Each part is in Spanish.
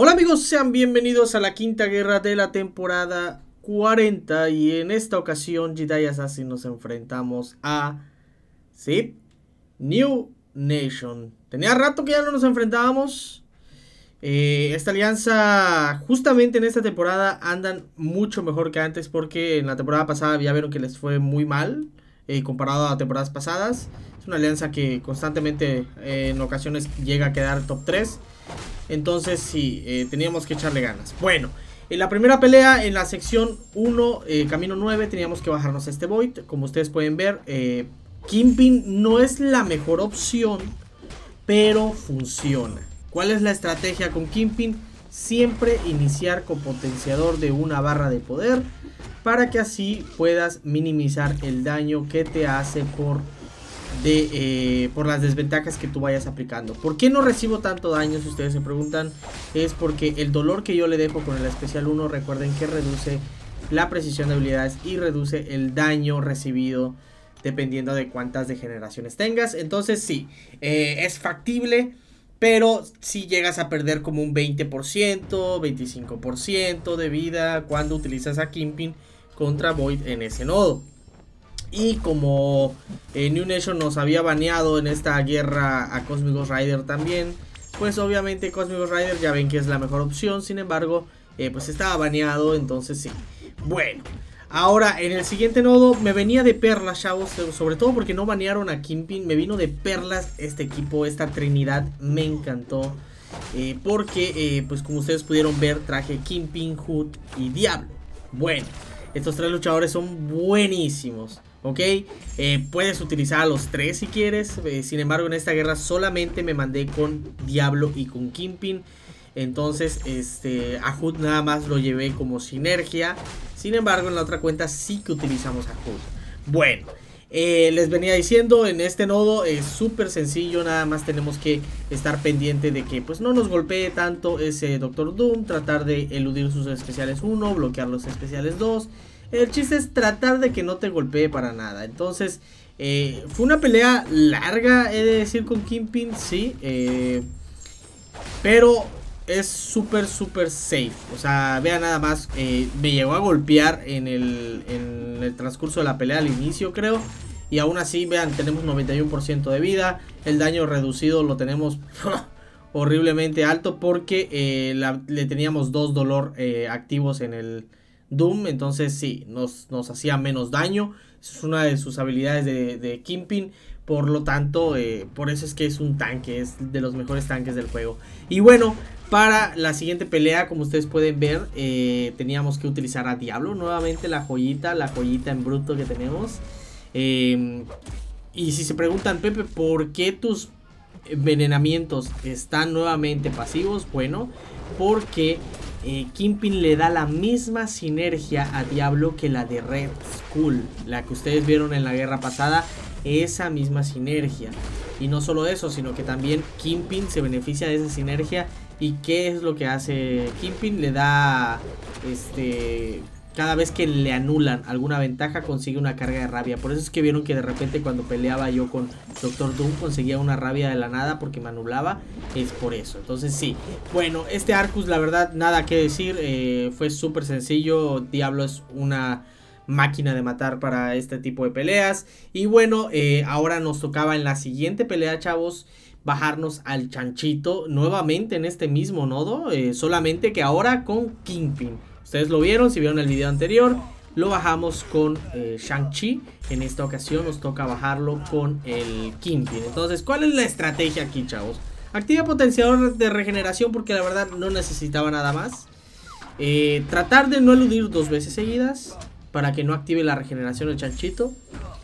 Hola amigos, sean bienvenidos a la quinta guerra de la temporada 40 y en esta ocasión Jedi Assassin nos enfrentamos a... Sí, New Nation. Tenía rato que ya no nos enfrentábamos. Eh, esta alianza, justamente en esta temporada, andan mucho mejor que antes porque en la temporada pasada ya vieron que les fue muy mal eh, comparado a temporadas pasadas. Es una alianza que constantemente eh, en ocasiones llega a quedar top 3. Entonces sí, eh, teníamos que echarle ganas. Bueno, en la primera pelea, en la sección 1, eh, camino 9, teníamos que bajarnos a este Void. Como ustedes pueden ver, eh, no es la mejor opción, pero funciona. ¿Cuál es la estrategia con Kimping? Siempre iniciar con potenciador de una barra de poder para que así puedas minimizar el daño que te hace por eh, por las desventajas que tú vayas aplicando. ¿Por qué no recibo tanto daño? Si ustedes se preguntan, es porque el dolor que yo le dejo con el especial 1, recuerden que reduce la precisión de habilidades y reduce el daño recibido dependiendo de cuántas degeneraciones tengas. Entonces sí, eh, es factible. Pero si llegas a perder como un 20%, 25% de vida cuando utilizas a Kimping contra Void en ese nodo. Y como eh, New Nation nos había baneado en esta guerra a Cosmic Rider también, pues obviamente Cosmic Rider ya ven que es la mejor opción. Sin embargo, eh, pues estaba baneado, entonces sí. Bueno, ahora en el siguiente nodo me venía de perlas, chavos. Sobre todo porque no banearon a Kimpin. Me vino de perlas este equipo, esta trinidad. Me encantó. Eh, porque, eh, pues como ustedes pudieron ver, traje Kimpin, Hood y Diablo. Bueno, estos tres luchadores son buenísimos. ¿Ok? Eh, puedes utilizar a los tres si quieres. Eh, sin embargo, en esta guerra solamente me mandé con Diablo y con Kimpin. Entonces, este, a Hood nada más lo llevé como sinergia. Sin embargo, en la otra cuenta sí que utilizamos a Hood. Bueno, eh, les venía diciendo, en este nodo es súper sencillo. Nada más tenemos que estar pendiente de que pues no nos golpee tanto ese Doctor Doom. Tratar de eludir sus especiales 1, bloquear los especiales 2 el chiste es tratar de que no te golpee para nada. Entonces, eh, fue una pelea larga, he de decir, con Kingpin, sí. Eh, pero es súper, súper safe. O sea, vean nada más, eh, me llegó a golpear en el, en el transcurso de la pelea al inicio, creo. Y aún así, vean, tenemos 91% de vida. El daño reducido lo tenemos horriblemente alto porque le teníamos dos dolor activos en el Doom, entonces sí, nos, hacía menos daño. Es una de sus habilidades de, de Kimpin. Por lo tanto, eh, por eso es que es un tanque, es de los mejores tanques del juego. Y bueno, para la siguiente pelea, como ustedes pueden ver, eh, teníamos que utilizar a Diablo. Nuevamente la joyita, la joyita en bruto que tenemos. Em, y si se preguntan, Pepe, ¿por qué tus envenenamientos están nuevamente pasivos? Bueno, porque eh, Kimpin le da la misma sinergia a Diablo que la de Red Skull, la que ustedes vieron en la guerra pasada, esa misma sinergia. Y no solo eso, sino que también Kimpin se beneficia de esa sinergia. ¿Y qué es lo que hace Kimpin? Le da este cada vez que le anulan alguna ventaja consigue una carga de rabia. Por eso es que vieron que de repente cuando peleaba yo con Doctor Doom conseguía una rabia de la nada porque me anulaba. Es por eso. Entonces sí. Bueno, este Arcus la verdad nada que decir. Eh, fue súper sencillo. Diablo es una máquina de matar para este tipo de peleas. Y bueno, eh, ahora nos tocaba en la siguiente pelea, chavos bajarnos al chanchito nuevamente en este mismo nodo, eh, solamente que ahora con Kingpin. Ustedes lo vieron, si vieron el video anterior, lo bajamos con eh, Shang-Chi. En esta ocasión nos toca bajarlo con el Kingpin. Entonces, ¿cuál es la estrategia aquí, chavos? Activa potenciador de regeneración porque la verdad no necesitaba nada más. Eh, tratar de no eludir dos veces seguidas para que no active la regeneración el chanchito.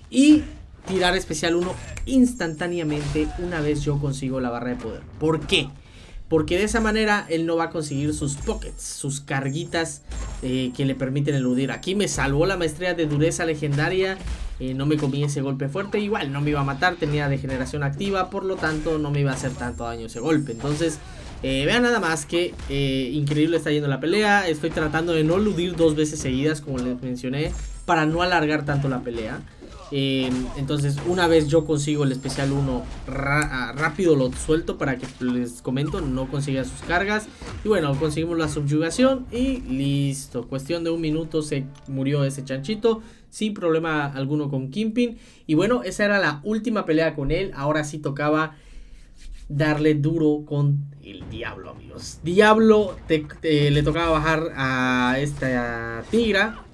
Y tirar especial 1 instantáneamente una vez yo consigo la barra de poder. ¿Por qué? Porque de esa manera él no va a conseguir sus pockets, sus carguitas eh, que le permiten eludir. Aquí me salvó la maestría de dureza legendaria. Eh, no me comí ese golpe fuerte. Igual no me iba a matar, tenía degeneración activa. Por lo tanto no me iba a hacer tanto daño ese golpe. Entonces eh, vean nada más que increíble está yendo la pelea. Estoy tratando de no eludir dos veces seguidas como les mencioné. Para no alargar tanto la pelea. Eh, entonces, una vez yo consigo el especial 1, ah, rápido lo suelto para que les comento, no consiga sus cargas. Y bueno, conseguimos la subyugación y listo. Cuestión de un minuto se murió ese chanchito sin problema alguno con Kimpin. Y bueno, esa era la última pelea con él. Ahora sí tocaba darle duro con el diablo, amigos. Diablo le tocaba bajar a esta tigra.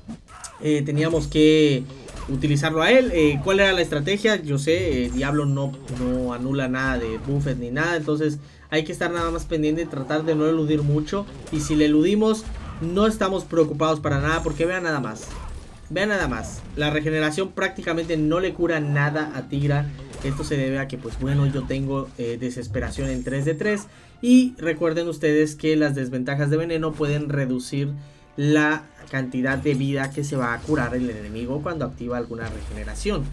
Eh, teníamos que utilizarlo a él. Eh, ¿Cuál era la estrategia? Yo sé, eh, Diablo no, no anula nada de buffet ni nada. Entonces hay que estar nada más pendiente y tratar de no eludir mucho. Y si le eludimos, no estamos preocupados para nada. Porque vean nada más. Vean nada más. La regeneración prácticamente no le cura nada a Tigra. Esto se debe a que, pues bueno, yo tengo eh, desesperación en 3 de 3. Y recuerden ustedes que las desventajas de veneno pueden reducir la cantidad de vida que se va a curar el enemigo cuando activa alguna regeneración.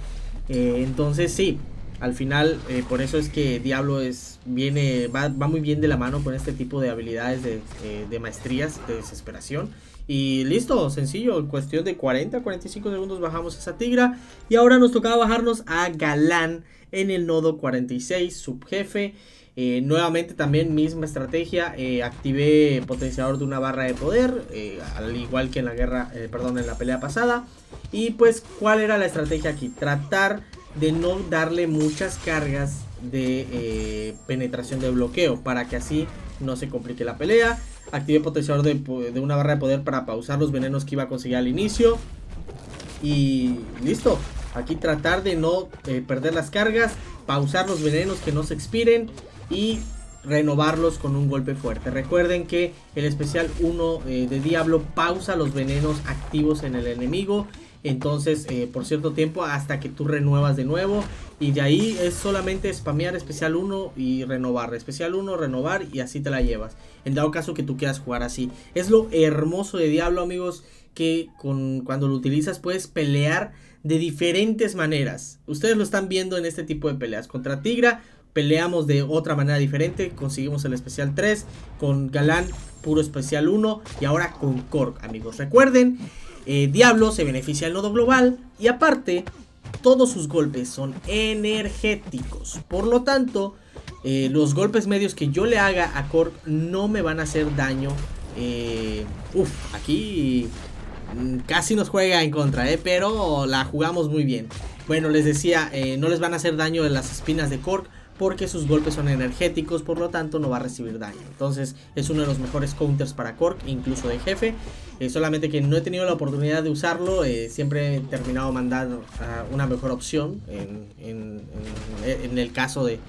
Eh, entonces sí, al final eh, por eso es que Diablo es, viene, va, muy bien de la mano con este tipo de habilidades de, eh, de maestrías de desesperación. Y listo, sencillo, en cuestión de 40, 45 segundos bajamos esa tigra. Y ahora nos tocaba bajarnos a Galán en el nodo 46, subjefe. Eh, nuevamente también misma estrategia, eh, activé potenciador de una barra de poder, eh, al igual que en la guerra, perdón, en la pelea pasada. Y pues, ¿cuál era la estrategia aquí? Tratar de no darle muchas cargas de penetración de bloqueo para que así no se complique la pelea. Activé potenciador de, de una barra de poder para pausar los venenos que iba a conseguir al inicio. Y listo. Aquí tratar de no perder las cargas, pausar los venenos que no se expiren y renovarlos con un golpe fuerte. Recuerden que el especial 1 eh, de Diablo pausa los venenos activos en el enemigo. Entonces, eh, por cierto tiempo, hasta que tú renuevas de nuevo. Y de ahí es solamente spamear especial 1 y renovar. Especial 1, renovar y así te la llevas. En dado caso que tú quieras jugar así. Es lo hermoso de Diablo, amigos. Que con, cuando lo utilizas puedes pelear de diferentes maneras. Ustedes lo están viendo en este tipo de peleas. Contra Tigra peleamos de otra manera diferente. Conseguimos el especial 3 con Galán, puro especial 1 y ahora con Korg, amigos. Recuerden, eh, Diablo se beneficia del nodo global y aparte, todos sus golpes son energéticos. Por lo tanto, eh, los golpes medios que yo le haga a Korg no me van a hacer daño. Eh, uf, aquí mm, casi nos juega en contra, eh, pero la jugamos muy bien. Bueno, les decía, no les van a hacer daño en las espinas de Korg porque sus golpes son energéticos, por lo tanto no va a recibir daño. Entonces es uno de los mejores counters para Cork, incluso de jefe. Eh, solamente que no he tenido la oportunidad de usarlo, eh, siempre he terminado mandando una mejor opción en, el caso de,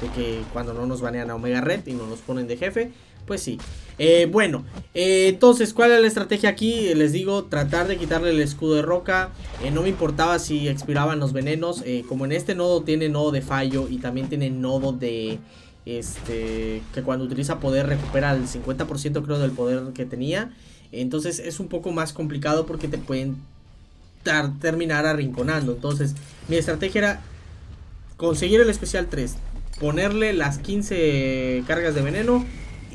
de, que cuando no nos banean a Omega Red y no nos ponen de jefe. Pues sí. Eh, bueno, eh, entonces, ¿cuál es la estrategia aquí? Les digo, tratar de quitarle el escudo de roca. Eh, no me importaba si expiraban los venenos. como en este nodo tiene nodo de fallo y también tiene nodo de... Este, que cuando utiliza poder recupera el 50% creo del poder que tenía. Entonces es un poco más complicado porque te pueden terminar arrinconando. Entonces mi estrategia era conseguir el especial 3, ponerle las 15 cargas de veneno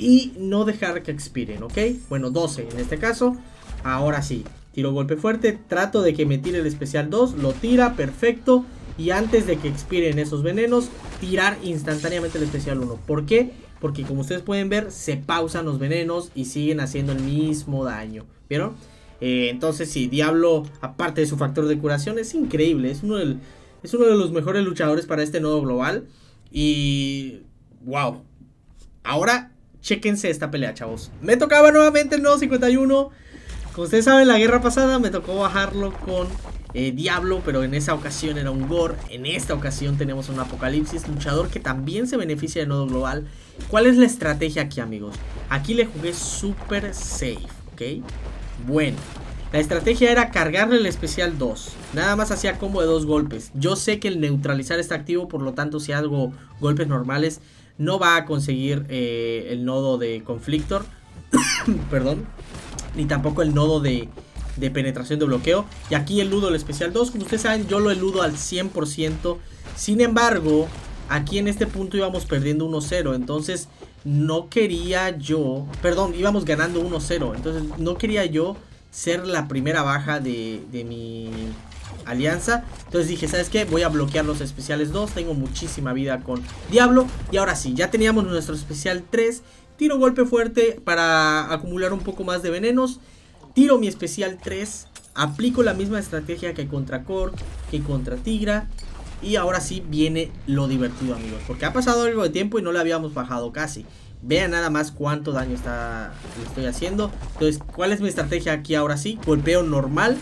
y no dejar que expiren, ¿ok? Bueno, 12 en este caso. Ahora sí, tiro golpe fuerte, trato de que me tire el especial 2, lo tira, perfecto. Y antes de que expiren esos venenos, tirar instantáneamente el especial 1. ¿Por qué? Porque como ustedes pueden ver, se pausan los venenos y siguen haciendo el mismo daño. ¿Vieron? Eh, entonces sí, Diablo, aparte de su factor de curación, es increíble. Es uno, es uno de los mejores luchadores para este nodo global. Y... ¡Wow! Ahora Chequense esta pelea, chavos. Me tocaba nuevamente el nodo 51. Como ustedes saben, la guerra pasada me tocó bajarlo con eh, Diablo, pero en esa ocasión era un Gore. En esta ocasión tenemos un Apocalipsis, luchador que también se beneficia del nodo global. ¿Cuál es la estrategia aquí, amigos? Aquí le jugué super safe, ¿ok? Bueno, la estrategia era cargarle el especial 2. Nada más hacía combo de dos golpes. Yo sé que el neutralizar está activo, por lo tanto si hago golpes normales no va a conseguir eh, el nodo de conflictor. Perdón. Ni tampoco el nodo de, de, penetración de bloqueo. Y aquí eludo el especial 2. Como ustedes saben, yo lo eludo al 100%. Sin embargo, aquí en este punto íbamos perdiendo 1-0. Entonces, no quería yo... Perdón, íbamos ganando 1-0. Entonces, no quería yo ser la primera baja de, de mi alianza. Entonces dije, ¿sabes qué? Voy a bloquear los especiales 2. Tengo muchísima vida con Diablo. Y ahora sí, ya teníamos nuestro especial 3. Tiro golpe fuerte para acumular un poco más de venenos. Tiro mi especial 3. Aplico la misma estrategia que contra Kork, que contra Tigra. Y ahora sí viene lo divertido, amigos. Porque ha pasado algo de tiempo y no le habíamos bajado casi. Vean nada más cuánto daño está, le estoy haciendo. Entonces, ¿cuál es mi estrategia aquí ahora sí? Golpeo normal.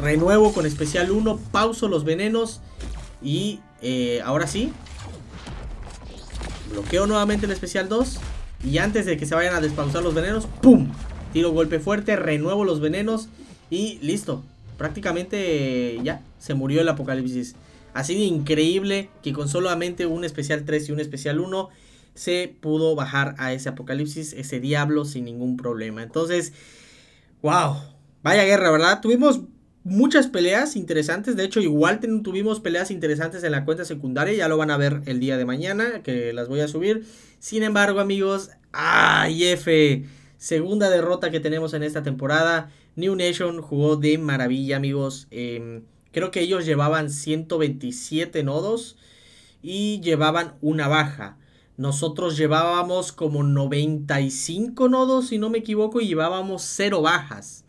Renuevo con especial 1. Pauso los venenos. Y eh, ahora sí. Bloqueo nuevamente el especial 2. Y antes de que se vayan a despausar los venenos, ¡pum! Tiro golpe fuerte, renuevo los venenos y listo. Prácticamente ya se murió el apocalipsis. Así de increíble que con solamente un especial 3 y un especial 1 se pudo bajar a ese apocalipsis, ese diablo sin ningún problema. Entonces, wow, vaya guerra, ¿verdad? Tuvimos muchas peleas interesantes. De hecho, igual tuvimos peleas interesantes en la cuenta secundaria. Ya lo van a ver el día de mañana, que las voy a subir. Sin embargo, amigos, ¡ay, F! Segunda derrota que tenemos en esta temporada. New Nation jugó de maravilla, amigos. Em, creo que ellos llevaban 127 nodos y llevaban una baja. Nosotros llevábamos como 95 nodos, si no me equivoco, y llevábamos 0 bajas.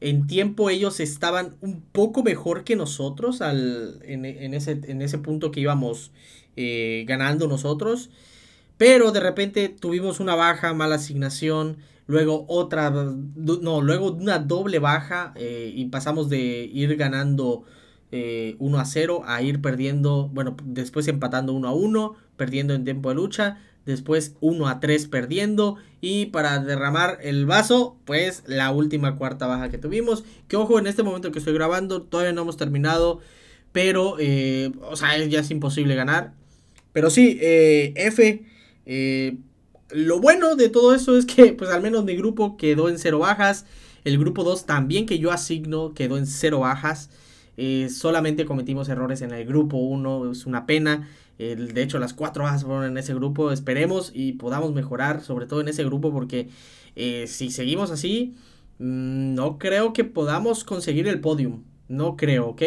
En tiempo ellos estaban un poco mejor que nosotros al, en, ese, en ese punto que íbamos eh, ganando nosotros. Pero de repente tuvimos una baja, mala asignación. Luego otra, no, luego una doble baja eh, y pasamos de ir ganando 1 eh, a 0 a ir perdiendo, bueno, después empatando 1 a 1, perdiendo en tiempo de lucha, después 1 a 3 perdiendo y para derramar el vaso, pues la última cuarta baja que tuvimos, que ojo, en este momento que estoy grabando todavía no hemos terminado, pero, eh, o sea, ya es imposible ganar, pero sí, F, lo bueno de todo eso es que, pues al menos mi grupo quedó en cero bajas. El grupo 2 también que yo asigno quedó en cero bajas. Eh, solamente cometimos errores en el grupo 1, es una pena. De hecho, las cuatro bajas fueron en ese grupo. Esperemos y podamos mejorar, sobre todo en ese grupo, porque eh, si seguimos así, mm, no creo que podamos conseguir el podium. No creo, ¿ok?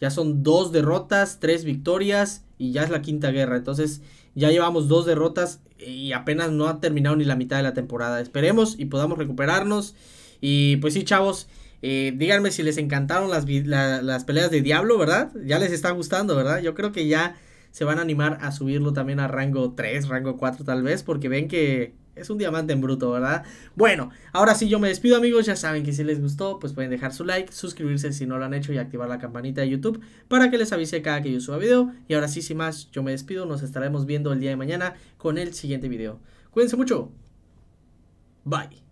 Ya son dos derrotas, tres victorias y ya es la quinta guerra. Entonces, ya llevamos dos derrotas y apenas no ha terminado ni la mitad de la temporada. Esperemos y podamos recuperarnos. Y pues sí, chavos, eh, díganme si les encantaron las, las peleas de Diablo, ¿verdad? Ya les está gustando, ¿verdad? Yo creo que ya se van a animar a subirlo también a rango 3, rango 4 tal vez, porque ven que es un diamante en bruto, ¿verdad? Bueno, ahora sí yo me despido amigos, ya saben que si les gustó, pues pueden dejar su like, suscribirse si no lo han hecho y activar la campanita de YouTube para que les avise cada que yo suba video. Y ahora sí, sin más, yo me despido, nos estaremos viendo el día de mañana con el siguiente video. Cuídense mucho. Bye.